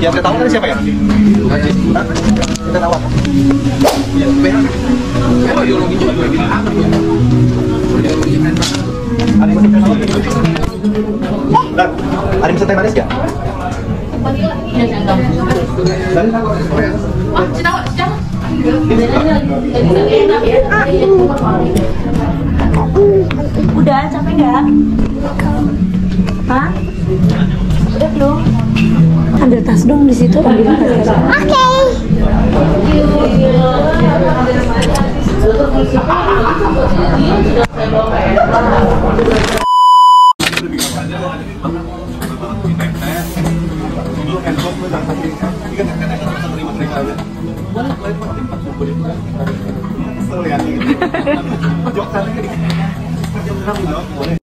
Yang saya tahu kan siapa ya? Kita tahu. Ya? Kan Ada yang manis Udah, capek nggak? Tas dong di situ. Oke. Sana